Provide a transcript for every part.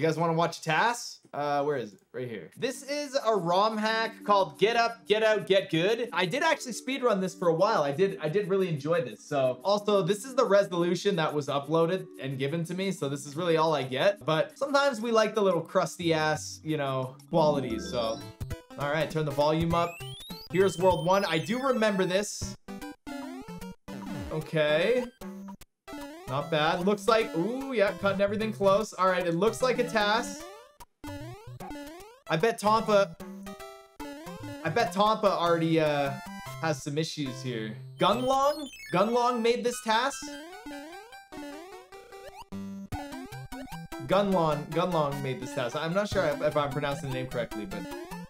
You guys want to watch TAS? Uh, where is it? Right here. This is a ROM hack called Git Up, Git Out, Git Gud. I did actually speedrun this for a while. I did I did really enjoy this. So also this is the resolution that was uploaded and given to me. So this is really all I get. But sometimes we like the little crusty ass, you know, qualities. So all right, turn the volume up. Here's World 1. I do remember this. Okay. Not bad. Looks like, ooh, yeah, cutting everything close. All right, it looks like a TAS. I bet Tompa, I bet Tompa already uh, has some issues here. Gunlong? Gunlong made this TAS? Gunlong, Gunlong made this TAS. I'm not sure if I'm pronouncing the name correctly, but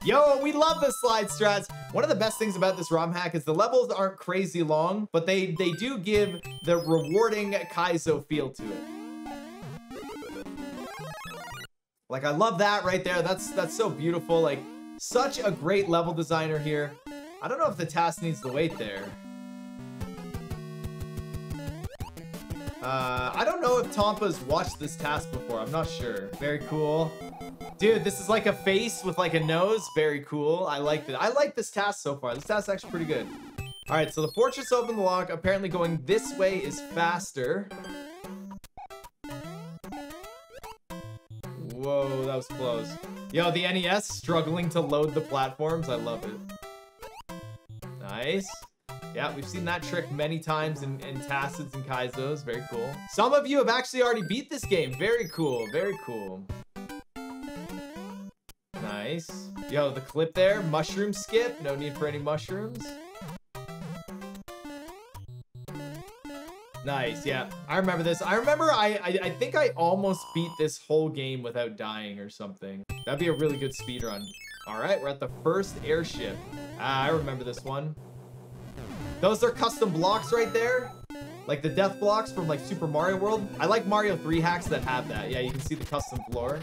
Yo, we love the slide strats. One of the best things about this ROM hack is the levels aren't crazy long, but they, they do give the rewarding Kaizo feel to it. Like, I love that right there. That's, that's so beautiful. Like, such a great level designer here. I don't know if the TAS needs to wait there. Uh, I don't know if Tompa's watched this TAS before. I'm not sure. Very cool. Dude, this is like a face with like a nose. Very cool. I like it. I like this TAS so far. This TAS is actually pretty good. All right, so the fortress opened the lock. Apparently going this way is faster. Whoa, that was close. Yo, the NES struggling to load the platforms. I love it. Nice. Yeah, we've seen that trick many times in, in TASes and Kaizos. Very cool. Some of you have actually already beat this game. Very cool. Very cool. Nice. Yo, the clip there. Mushroom skip. No need for any mushrooms. Nice, yeah. I remember this. I remember I, I, I think I almost beat this whole game without dying or something. That'd be a really good speed run. All right, we're at the first airship. Ah, I remember this one. Those are custom blocks right there. Like the death blocks from like Super Mario World. I like Mario 3 hacks that have that. Yeah, you can see the custom floor.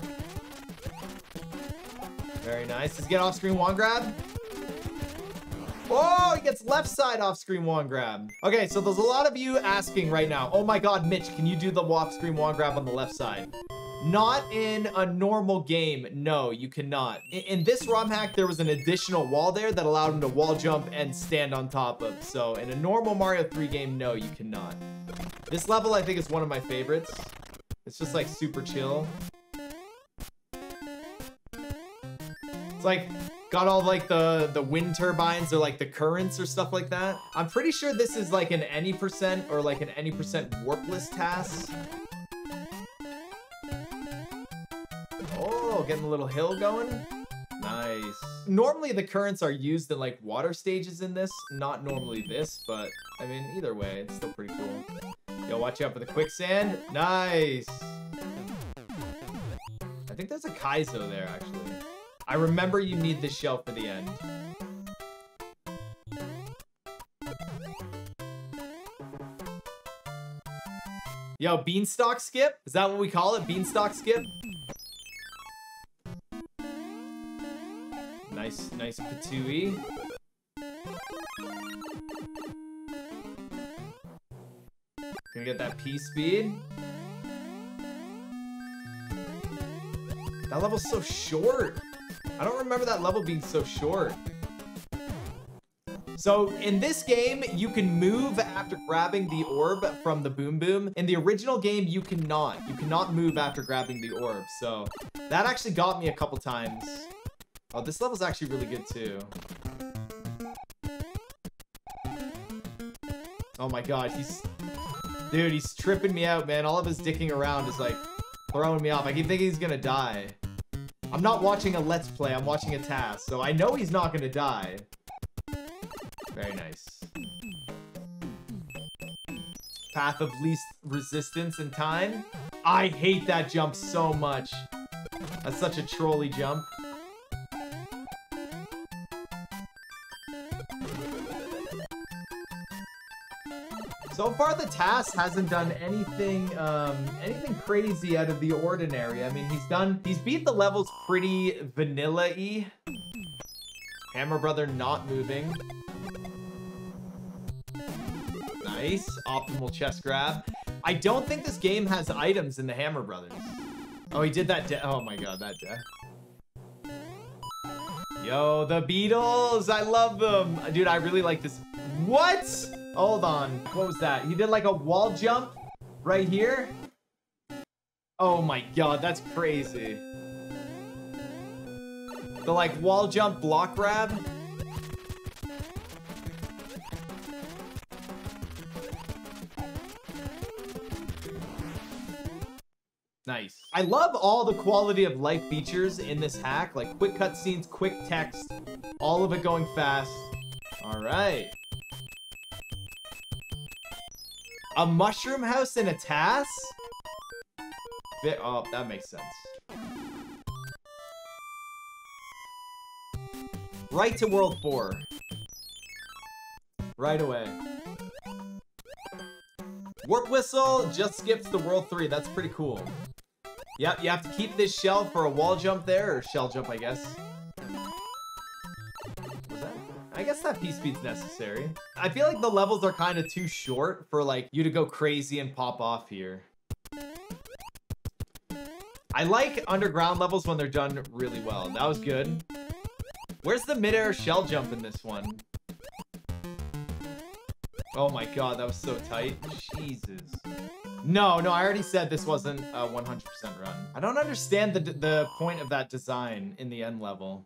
Very nice. He get off-screen wand grab? Oh, he gets left side off-screen wand grab. Okay, so there's a lot of you asking right now, oh my god, Mitch, can you do the off-screen wand grab on the left side? Not in a normal game. No, you cannot. In, in, this ROM hack, there was an additional wall there that allowed him to wall jump and stand on top of. So in a normal Mario 3 game, no, you cannot. This level, I think, is one of my favorites. It's just like super chill. It's like got all like the the wind turbines or like the currents or stuff like that. I'm pretty sure this is like an any percent or like an any percent warpless TAS. Getting a little hill going. Nice. Normally the currents are used in like water stages in this, not normally this, but I mean, either way, it's still pretty cool. Yo, watch out for the quicksand. Nice. I think there's a Kaizo there, actually. I remember you need the shell for the end. Yo, beanstalk skip? Is that what we call it? Beanstalk skip? Nice, nice Ptooie. Gonna get that P speed. That level's so short. I don't remember that level being so short. So in this game, you can move after grabbing the orb from the Boom Boom. In the original game, you cannot. You cannot move after grabbing the orb. So that actually got me a couple times. Oh, this level's actually really good too. Oh my god, he's... Dude, he's tripping me out, man. All of his dicking around is like throwing me off. I keep thinking he's gonna die. I'm not watching a Let's Play, I'm watching a TAS, so I know he's not gonna die. Very nice. Path of least resistance and time. I hate that jump so much. That's such a trolley jump. So far, the TAS hasn't done anything, um, anything crazy out of the ordinary. I mean, he's done, he's beat the levels pretty vanilla-y. Hammer Brother not moving. Nice, optimal chest grab. I don't think this game has items in the Hammer Brothers. Oh, he did that Oh my god, that death. Yo, the Beatles! I love them! Dude, I really like this. What? Hold on. What was that? He did like a wall jump right here? Oh my god, that's crazy. The like wall jump block grab? Nice. I love all the quality of life features in this hack, like quick cutscenes, quick text, all of it going fast. All right. A mushroom house in a TAS? Oh, that makes sense. Right to World 4. Right away. Warp Whistle just skips the World 3. That's pretty cool. Yep, you have to keep this shell for a wall jump there, or shell jump, I guess. That P-speed's necessary. I feel like the levels are kind of too short for like you to go crazy and pop off here. I like underground levels when they're done really well. That was good. Where's the midair shell jump in this one? Oh my god, that was so tight. Jesus. No, no, I already said this wasn't a 100% run. I don't understand the, the point of that design in the end level.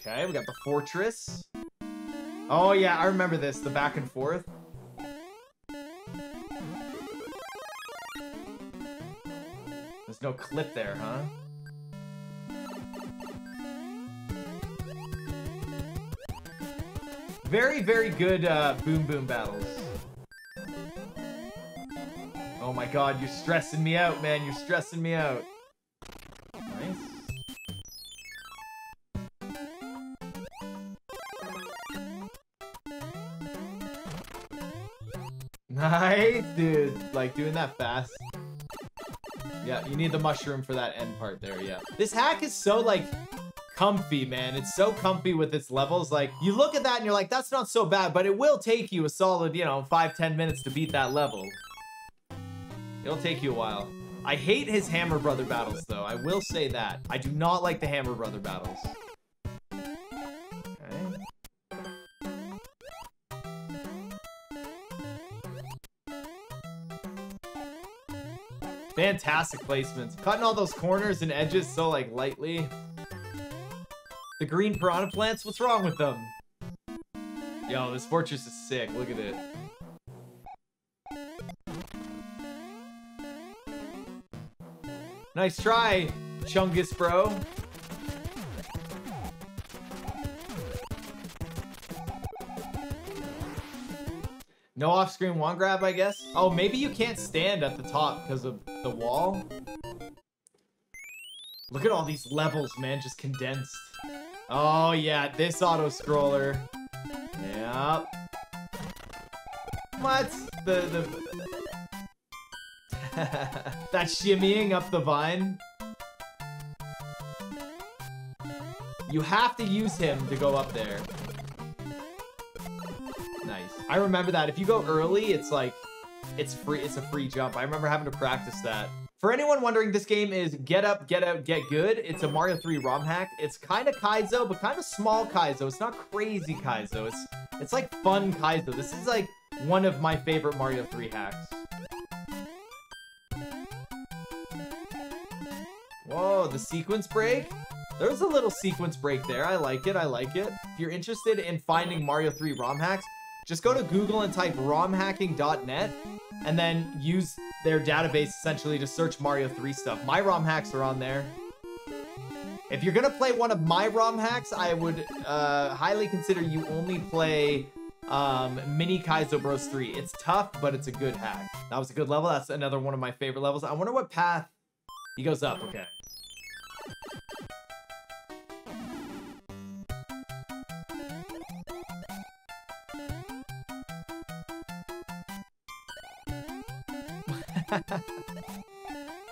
Okay, we got the fortress. Oh yeah, I remember this, the back and forth. There's no clip there, huh? Very, very good uh, boom boom battles. Oh my god, you're stressing me out, man. You're stressing me out. Dude. Like, doing that fast. Yeah, you need the mushroom for that end part there, yeah. This hack is so, like, comfy, man. It's so comfy with its levels. Like, you look at that and you're like, that's not so bad, but it will take you a solid, you know, five, ten minutes to beat that level. It'll take you a while. I hate his Hammer Brother battles, though. I will say that. I do not like the Hammer Brother battles. Fantastic placements. Cutting all those corners and edges so, like, lightly. The green piranha plants? What's wrong with them? Yo, this fortress is sick. Look at it. Nice try, Chungus bro. No off-screen wand grab, I guess? Oh, maybe you can't stand at the top because of the wall? Look at all these levels, man, just condensed. Oh, yeah, this auto-scroller. Yep. What? The, the, that shimmying up the vine. You have to use him to go up there. Nice. I remember that. If you go early, it's like, it's free. It's a free jump. I remember having to practice that. For anyone wondering, this game is Git Up, Git Out, Git Gud. It's a Mario 3 ROM hack. It's kind of Kaizo, but kind of small Kaizo. It's not crazy Kaizo. It's, it's like fun Kaizo. This is like one of my favorite Mario 3 hacks. Whoa, the sequence break? There's a little sequence break there. I like it. I like it. If you're interested in finding Mario 3 ROM hacks, just go to Google and type romhacking.net and then use their database essentially to search Mario 3 stuff. My ROM hacks are on there. If you're gonna play one of my ROM hacks, I would uh, highly consider you only play um, Mini Kaizo Bros 3. It's tough, but it's a good hack. That was a good level. That's another one of my favorite levels. I wonder what path he goes up. Okay.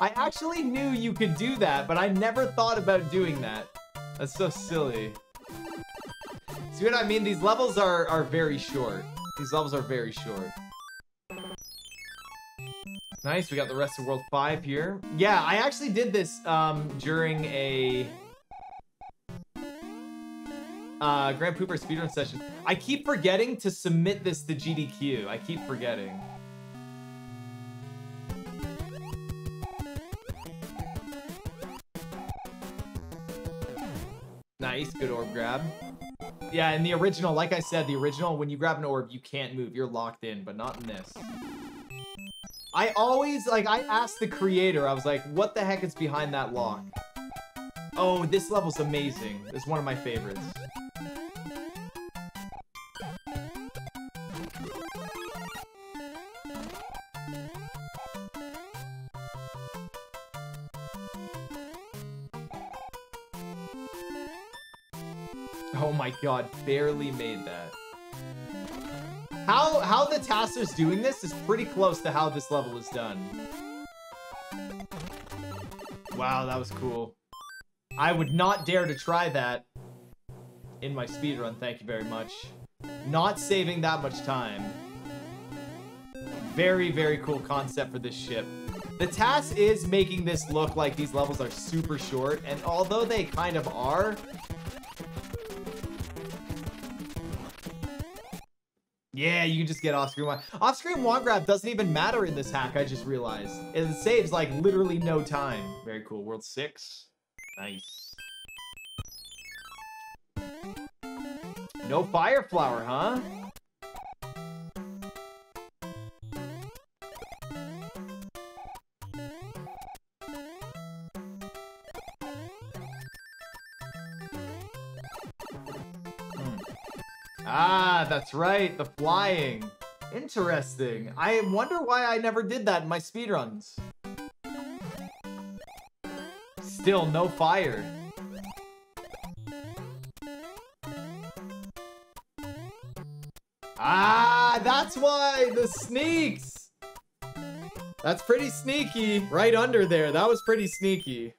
I actually knew you could do that, but I never thought about doing that. That's so silly. See what I mean? These levels are, are very short. These levels are very short. Nice, we got the rest of World 5 here. Yeah, I actually did this um, during a uh, GrandPOOBear speedrun session. I keep forgetting to submit this to GDQ. I keep forgetting. Nice, good orb grab. Yeah, in the original, like I said, the original, when you grab an orb, you can't move. You're locked in, but not in this. I always, like, I asked the creator, I was like, what the heck is behind that lock? Oh, this level's amazing. It's one of my favorites. My god, barely made that. How how the TASer's doing this is pretty close to how this level is done. Wow, that was cool. I would not dare to try that in my speedrun, thank you very much. Not saving that much time. Very, very cool concept for this ship. The TAS is making this look like these levels are super short, and although they kind of are, Yeah, you can just get off-screen wand. Off-screen wand grab doesn't even matter in this hack, I just realized. It saves, like, literally no time. Very cool. World 6. Nice. No fire flower, huh? Ah, that's right, the flying. Interesting. I wonder why I never did that in my speedruns. Still, no fire. Ah, that's why! The sneaks! That's pretty sneaky. Right under there. That was pretty sneaky.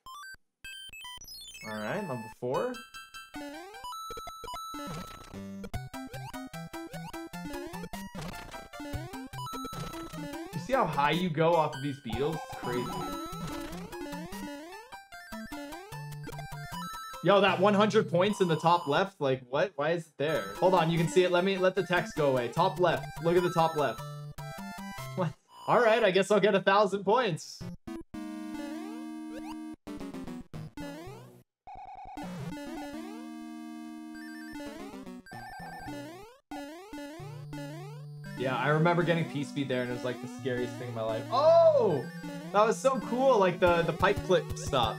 Alright, level four. See how high you go off of these beetles? It's crazy. Yo, that 100 points in the top left, like what? Why is it there? Hold on, you can see it. Let me let the text go away. Top left. Look at the top left. What? All right, I guess I'll get a thousand points. Yeah, I remember getting P-Speed there and it was like the scariest thing in my life. Oh! That was so cool, like the, the pipe clip stop.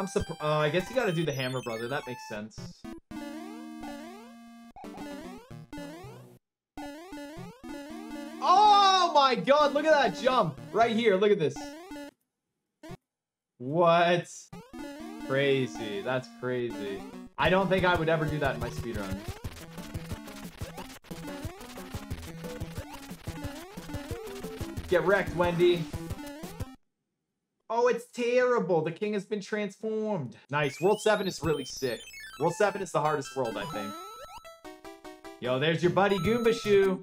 I'm surprised. Uh, I guess you gotta do the Hammer Brother. That makes sense. My god, look at that jump. Right here, look at this. What? Crazy. That's crazy. I don't think I would ever do that in my speedrun. Get wrecked, Wendy. Oh, it's terrible. The king has been transformed. Nice. World 7 is really sick. World 7 is the hardest world, I think. Yo, there's your buddy Goomba Shoe.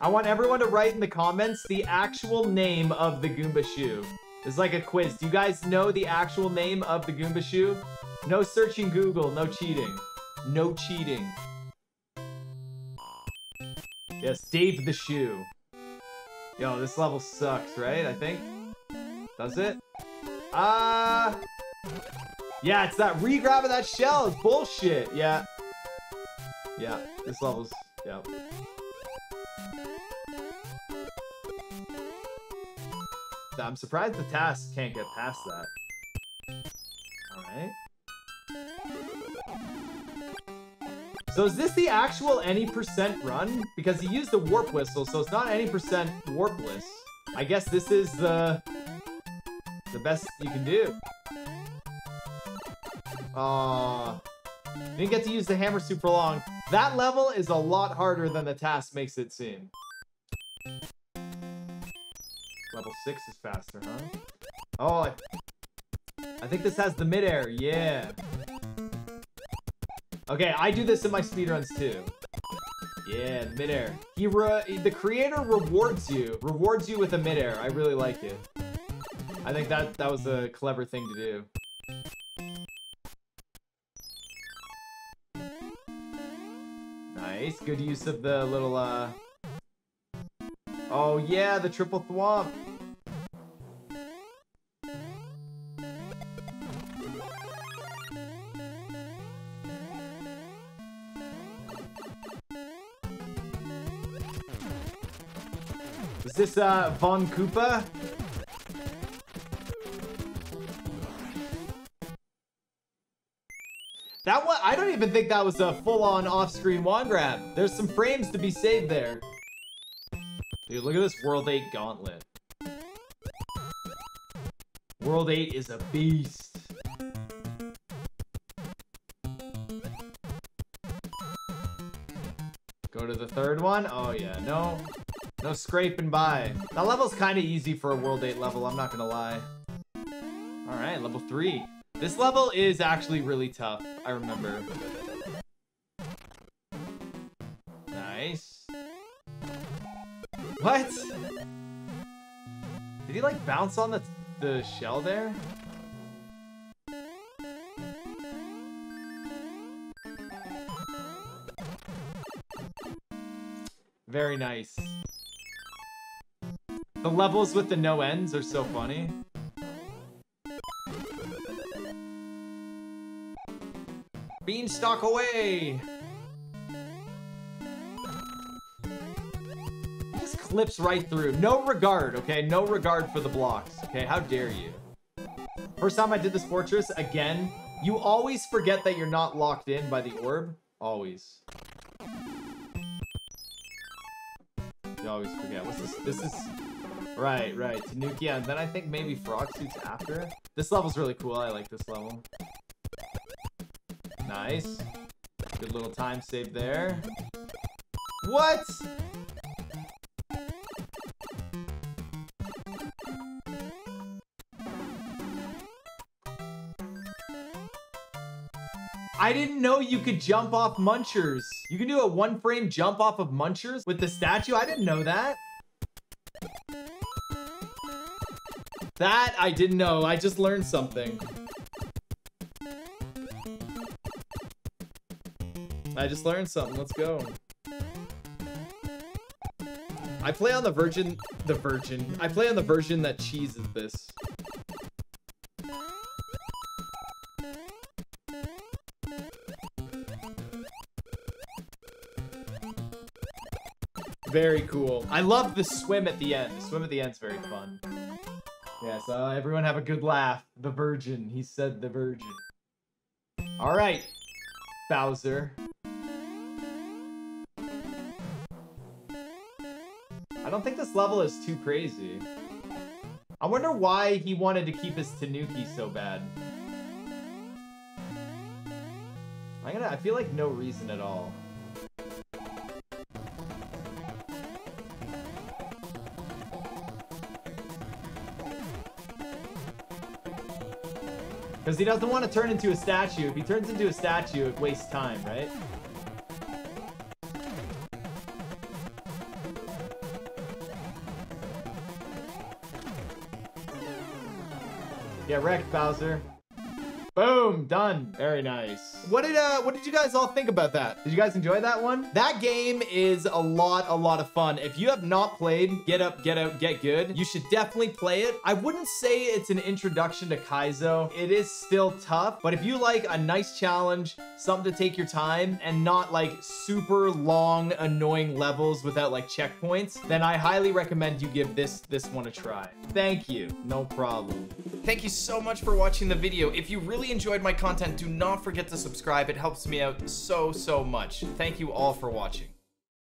I want everyone to write in the comments the actual name of the Goomba shoe. It's like a quiz. Do you guys know the actual name of the Goomba shoe? No searching Google, no cheating. No cheating. Yes, Dave the Shoe. Yo, this level sucks, right? I think? Does it? Ah! Uh, yeah, it's that re-grab of that shell. It's bullshit. Yeah. Yeah, this level's... Yeah. I'm surprised the TAS can't get past that. Alright. So is this the actual any percent run? Because he used the warp whistle, so it's not any percent warpless. I guess this is the the best you can do. Uh didn't get to use the hammer super long. That level is a lot harder than the TAS makes it seem. Level 6 is faster, huh? Oh, I, I think this has the midair. Yeah. Okay, I do this in my speedruns too. Yeah, midair. He the creator rewards you, rewards you with a midair. I really like it. I think that that was a clever thing to do. Nice, good use of the little uh Oh yeah, the triple thwomp. This uh Von Koopa? That one, I don't even think that was a full-on off-screen wand grab. There's some frames to be saved there. Dude, look at this World 8 gauntlet. World 8 is a beast. Go to the third one. Oh, yeah. No. No scraping by. That level's kind of easy for a World 8 level, I'm not gonna lie. Alright, level 3. This level is actually really tough, I remember. Nice. What? Did he like bounce on the, the shell there? Very nice. The levels with the no ends are so funny. Beanstalk away! This clips right through. No regard, okay? No regard for the blocks, okay? How dare you? First time I did this fortress, again, you always forget that you're not locked in by the orb. Always. You always forget. What's this? This is... Right, right. Tanuki, and then I think maybe Frog Suits after. This level's really cool. I like this level. Nice. Good little time save there. What? I didn't know you could jump off munchers. You can do a one frame jump off of munchers with the statue. I didn't know that. That I didn't know. I just learned something. I just learned something. Let's go. I play on the virgin... the virgin. I play on the version that cheeses this. Very cool. I love the swim at the end. The swim at the end's very fun. Yeah, uh, so everyone have a good laugh. The virgin. He said the virgin. Alright, Bowser. I don't think this level is too crazy. I wonder why he wanted to keep his Tanuki so bad. I'm gonna, I feel like no reason at all. Because he doesn't want to turn into a statue. If he turns into a statue, it wastes time, right? Get wrecked, Bowser. Boom, done. Very nice. What did uh what did you guys all think about that? Did you guys enjoy that one? That game is a lot, a lot of fun. If you have not played Git Up, Git Out, Git Gud, you should definitely play it. I wouldn't say it's an introduction to Kaizo. It is still tough, but if you like a nice challenge, something to take your time, and not like super long, annoying levels without like checkpoints, then I highly recommend you give this this one a try. Thank you. No problem. Thank you so much for watching the video. If you really enjoyed my content, do not forget to subscribe. It helps me out so, so much. Thank you all for watching.